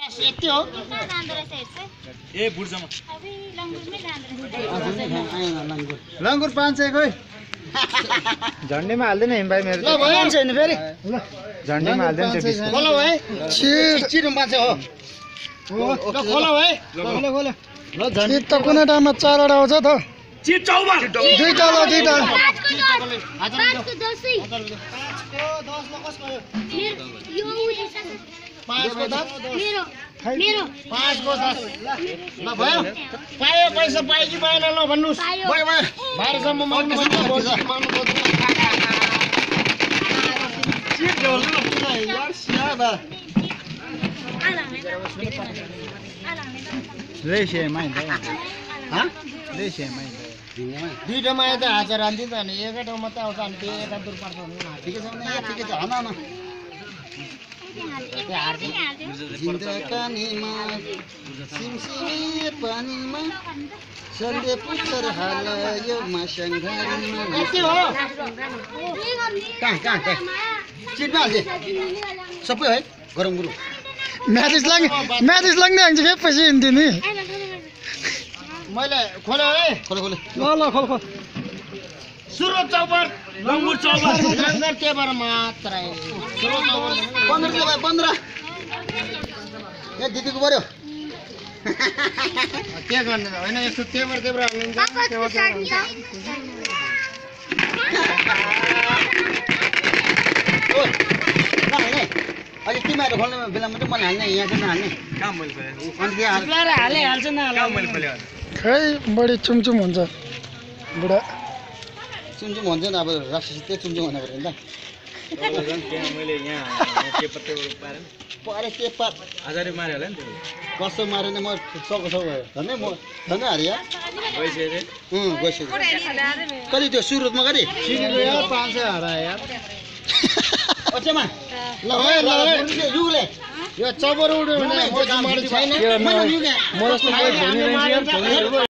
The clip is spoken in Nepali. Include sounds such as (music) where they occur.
यति हो ए बुढ्छमा लङ्गुर पाँच सय खोइ झन्डीमा हाल्दैन हिम भाइ मेरो ल भयो छैन फेरि झन्डीमा हाल्दैन त्यो बिस्कुट खोलो है चिरो पाँच सय हो ल खोलो है खोलो खोलो ल झन् त कुनै टाइममा चारवटा आउँछ त चिट चौमा दुईवटा ल दुईवटा पाँचको दस मेरो पाँचको दस ल भयो। पायो। पैसा पायो कि पाएन? ल भन्नुहोस्। भयो भयो। बाह्रसम्म माग्नु पर्छ माग्नु पर्छ चिट झोल न यार स्यादा लै सेमै हाँ? लै सेमै दुइटामा यता हाजेर हालिदिन्छ भने एकै ठाउँमा त आउँछ अनि त्यो दुर पर्छ। ठिकै छ ठिकै छ। हन सिमसिमे पानीमा हाल्थे सबै है गरम गुरु म्याचिस लाग्ने म्याचिस लाग्ने हुन्छ के पछि हिँड्थ्यो नि मैले खोल्यो है खोले खोले ल ल खोल खोल सुरत चौपर लङ्गुर चौमा लङ्गर टेबर मात्रै। पन्ध्र दियो भाइ पन्ध्र। ए दिदीको पऱ्यो (laughs) के गर्ने त? होइन यस्तो टेबर टेबर हाल्नुहुन्छ ओ, नहाल्ने अहिले तिमीहरू खोल्ने बेलामा चाहिँ मैले हाल्ने यहाँ चाहिँ नहाल्ने। काम मैले हाल काम मैले खोलेँ खै बढी चुमचुम हुन्छ। बुढा। चुमचुम भन्छ नि अब राक्षस त्यही चुमचुम भन्नु पऱ्यो नि त पारेँ के हजार माऱ्यो होला नि कसो माऱ्यो म सको सौ भयो। झन्डै म झन्डै हारेँ यार गइसक्यो अँ गइसक्यो कति त्यो सुरतमा कति पाँच सय हरायो (laughs) अचेमा। ल युगले यो चबर उड्यो भने